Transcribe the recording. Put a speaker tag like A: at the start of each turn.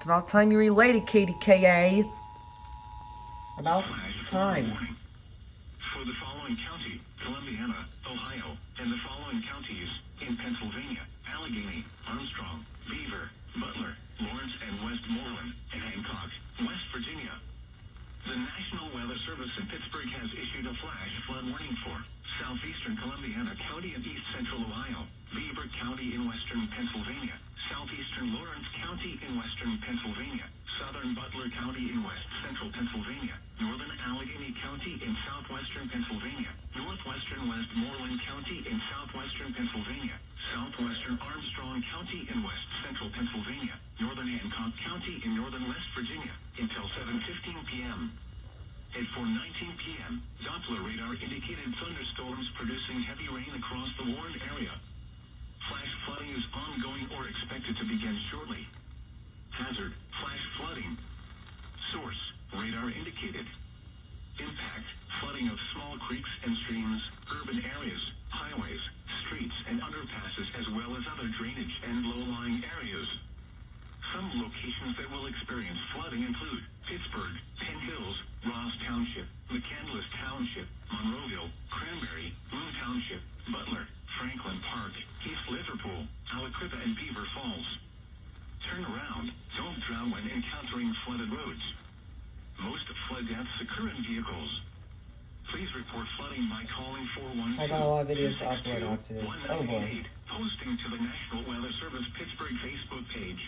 A: It's about time you related, KDKA. About time.
B: For the following county, Columbiana, Ohio, and the following counties in Pennsylvania, Allegheny, Armstrong, Beaver, Butler, Lawrence and Westmoreland, and Hancock, West Virginia. The National Weather Service in Pittsburgh has issued a flash flood warning for southeastern Columbiana County and east central Ohio, Beaver County in western Pennsylvania, southeastern Lawrence County in western Pennsylvania, southern Butler County in west central Pennsylvania, northern Allegheny County in southwestern Pennsylvania, northwestern Westmoreland County in southwestern Pennsylvania, southwestern Armstrong County in west central Pennsylvania, northern Hancock County in northern West Virginia, until 7.15 p.m. At 4.19 p.m., Doppler radar indicated thunderstorms producing heavy rain across the warned area. Flash ongoing or expected to begin shortly. Hazard, flash flooding. Source, radar indicated. Impact, flooding of small creeks and streams, urban areas, highways, streets and underpasses as well as other drainage and low-lying areas. Some locations that will experience flooding include Pittsburgh, Penn Hills, Ross Township, McCandless Township, Monroeville, Cranberry, Boone Township, Butler, Franklin Park, East Liverpool, Aliquippa, and Beaver Falls. Turn around. Don't drown when encountering flooded roads. Most of flood deaths occur in vehicles. Please report flooding by calling 412
A: I got a lot of videos to upload after this. Oh, boy.
B: posting to the National Weather Service Pittsburgh Facebook page,